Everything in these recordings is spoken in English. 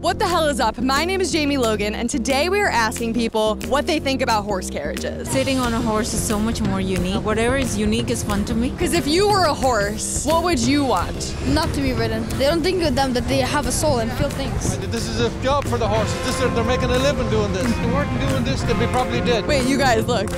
What the hell is up? My name is Jamie Logan, and today we are asking people what they think about horse carriages. Sitting on a horse is so much more unique. Whatever is unique is fun to me. Because if you were a horse, what would you want? Not to be ridden. They don't think of them that they have a soul and feel things. This is a job for the horses. This, they're, they're making a living doing this. If they weren't doing this, they'd be probably dead. Wait, you guys, look.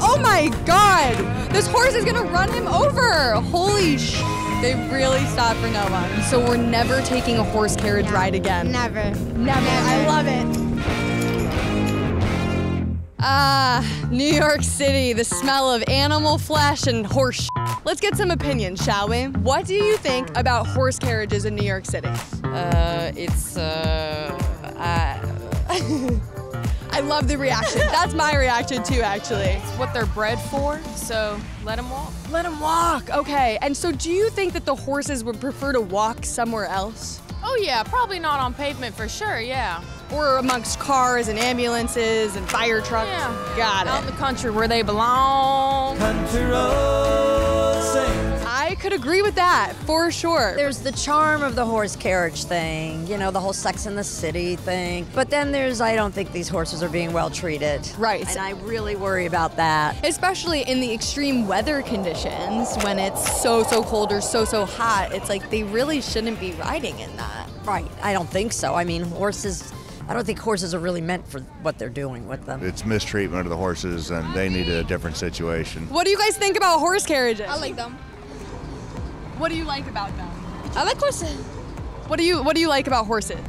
Oh my god! This horse is gonna run him over! Holy sh! They really stopped for no one. So we're never taking a horse carriage ride again. Never. Never. I love it. Ah, New York City, the smell of animal flesh and horse. Let's get some opinions, shall we? What do you think about horse carriages in New York City? Uh, it's uh, uh, I love the reaction. That's my reaction too, actually. It's what they're bred for. So let them walk. Let them walk. Okay. And so, do you think that the horses would prefer to walk somewhere else? Oh yeah, probably not on pavement for sure. Yeah. Or amongst cars and ambulances and fire trucks? Yeah. Got Out in the country where they belong. I could agree with that for sure. There's the charm of the horse carriage thing, you know, the whole Sex in the City thing. But then there's, I don't think these horses are being well treated. Right. And I really worry about that. Especially in the extreme weather conditions when it's so, so cold or so, so hot. It's like they really shouldn't be riding in that. Right. I don't think so. I mean, horses, I don't think horses are really meant for what they're doing with them. It's mistreatment of the horses, and they need a different situation. What do you guys think about horse carriages? I like them. What do you like about them? I like horses. What do you What do you like about horses?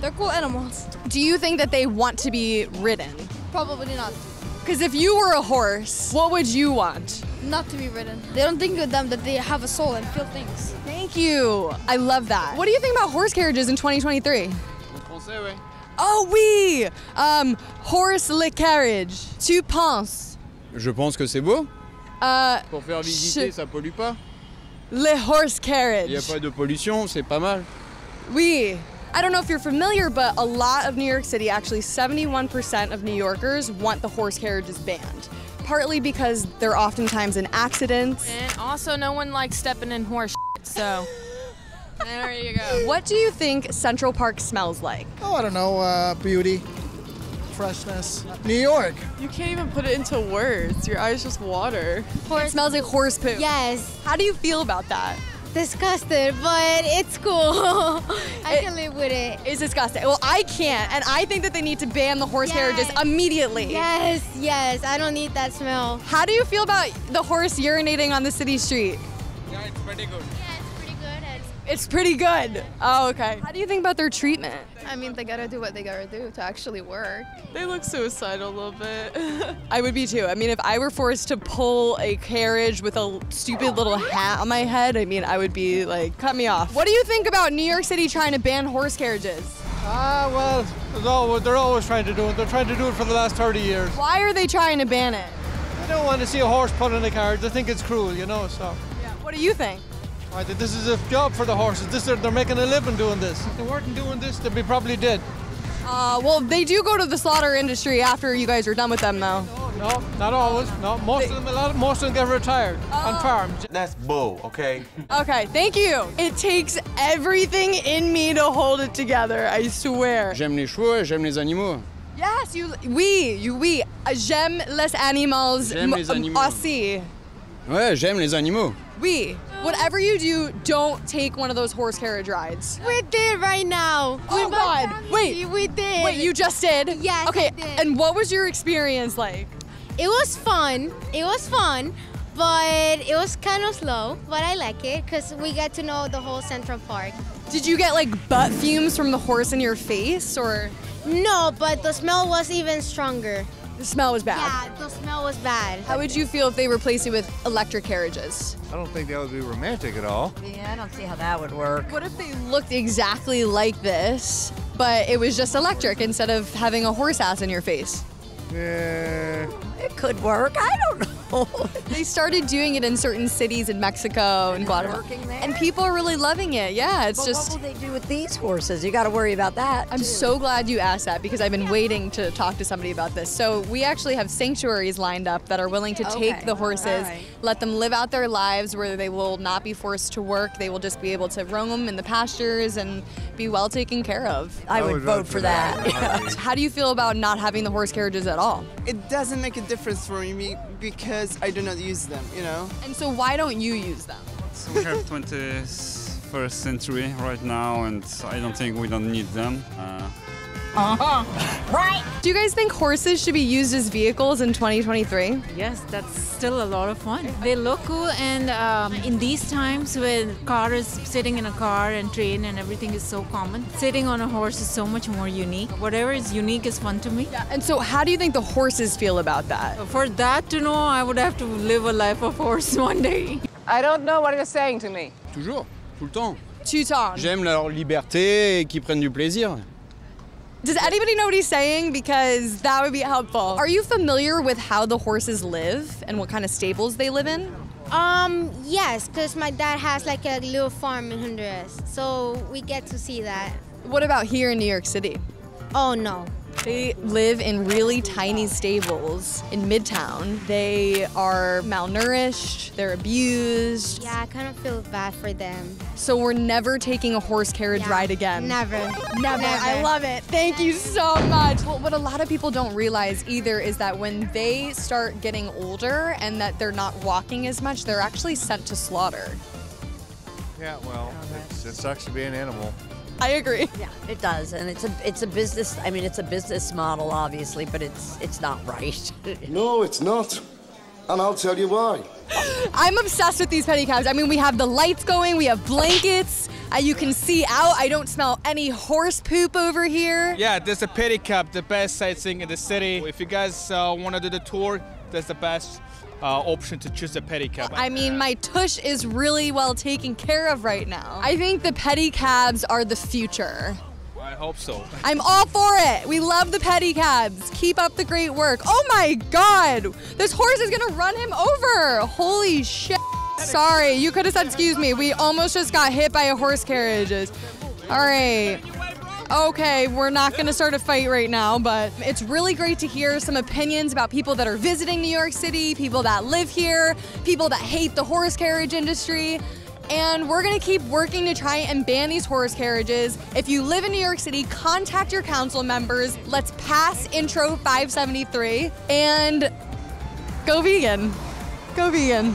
They're cool animals. Do you think that they want to be ridden? Probably not. Because if you were a horse, what would you want? Not to be ridden. They don't think of them that they have a soul and feel things. Thank you. I love that. What do you think about horse carriages in 2023? Oh oui, um, horse le carriage. Tu penses? Je pense que c'est beau. Uh, Pour faire visiter, Je- ça pollue pas. Le horse carriage. Il n'y a carriage. pas de pollution, c'est pas mal. Oui. I don't know if you're familiar, but a lot of New York City, actually 71% of New Yorkers want the horse carriages banned. Partly because they're oftentimes in accidents. And also, no one likes stepping in horse shit. So there you go. What do you think Central Park smells like? Oh, I don't know, uh, beauty, freshness. New York. You can't even put it into words. Your eyes just water. It smells like horse poop. Yes. How do you feel about that? Disgusted, but it's cool. I can live with it. It's disgusting. Well, I can't, and I think that they need to ban the horse carriages Yes. immediately. Yes, yes. I don't need that smell. How do you feel about the horse urinating on the city street? Yeah, it's pretty good. Yeah, it's pretty good. It's pretty good. Oh, okay. How do you think about their treatment? I mean, they gotta do what they gotta do to actually work. They look suicidal a little bit. I would be too. I mean, if I were forced to pull a carriage with a stupid little hat on my head, I mean, I would be like, cut me off. What do you think about New York City trying to ban horse carriages? Ah, well, there's they're always trying to do it. They're trying to do it for the last 30 years. Why are they trying to ban it? They don't want to see a horse put in a carriage. They think it's cruel, you know, so. Yeah. What do you think? Right, this is a job for the horses. This, they're, they're making a living doing this. If they weren't doing this, they'd be probably dead. Uh, well, they do go to the slaughter industry after you guys are done with them, though. No, not always. No, most of them, a lot of, most of them get retired on farms. That's bull, okay? Okay, thank you. It takes everything in me to hold it together, I swear. J'aime les chevaux j'aime les animaux. Yes, you, oui, you, oui. J'aime les animaux. J'aime les animaux. Aussi. Ouais, j'aime les animaux. Oui. Whatever you do, don't take one of those horse carriage rides. We did right now. Oh, my God. Wait. We did. Wait, you just did? Yes, Okay, and what was your experience like? It was fun. It was fun, but it was kind of slow. But I like it because we got to know the whole Central Park. Did you get like butt fumes from the horse in your face or No, but the smell was even stronger. The smell was bad? Yeah, the smell was bad. How would you feel if they replaced it with electric carriages? I don't think that would be romantic at all. Yeah, I don't see how that would work. What if they looked exactly like this, but it was just electric instead of having a horse ass in your face? Yeah. It could work. I don't know. They started doing it in certain cities in Mexico and Guatemala. there? And people are really loving it. Yeah, it's But just. what will they do with these horses? You got to worry about that. I'm too. so glad you asked that because I've been waiting to talk to somebody about this. So we actually have sanctuaries lined up that are willing to take Okay. the horses, All right. let them live out their lives where they will not be forced to work. They will just be able to roam in the pastures and be well taken care of. I would vote for that. How do you feel about not having the horse carriages at all? It doesn't make a difference for me because I do not use them, you know? And so why don't you use them? we have 21st century right now, and I don't think we don't need them. Uh, Do you guys think horses should be used as vehicles in 2023? Yes, that's still a lot of fun. They look cool, and um, in these times when car is sitting in a car and train and everything is so common, sitting on a horse is so much more unique. Whatever is unique is fun to me. And so how do you think the horses feel about that? For that to know, I would have to live a life of horse one day. I don't know what you're saying to me. Toujours, tout le temps. Tuton. J'aime leur liberté et qu'ils prennent du plaisir. Does anybody know what he's saying? Because that would be helpful. Are you familiar with how the horses live and what kind of stables they live in? Um, yes, because my dad has like a little farm in Honduras, so we get to see that. What about here in New York City? Oh no. They live in really tiny stables in Midtown. They are malnourished, they're abused. Yeah, I kind of feel bad for them. So we're never taking a horse carriage Yeah, ride again. Never. Never. I love it. Thank you so much. Well, what a lot of people don't realize either is that when they start getting older and that they're not walking as much, they're actually sent to slaughter. Yeah, well, oh, it's, it sucks to be an animal. I agree. Yeah, it does, and it's a it's a business. I mean, it's a business model, obviously, but it's it's not right. No, it's not. And I'll tell you why. I'm obsessed with these pedicabs. I mean, we have the lights going, we have blankets. Uh, you can see out. I don't smell any horse poop over here. Yeah, there's a pedicab, the best sightseeing in the city. If you guys uh, want to do the tour, that's the best uh, option to choose a pedicab. I mean, my tush is really well taken care of right now. I think the pedicabs are the future. I hope so. I'm all for it. We love the pedicabs. Keep up the great work. Oh my god! This horse is gonna run him over! Holy shit. Sorry, you could have said excuse me. We almost just got hit by a horse carriages. Alright. Okay, we're not gonna start a fight right now, but it's really great to hear some opinions about people that are visiting New York City, people that live here, people that hate the horse carriage industry. And we're gonna keep working to try and ban these horse carriages. If you live in New York City, contact your council members. Let's pass Intro 573 and go vegan. Go vegan.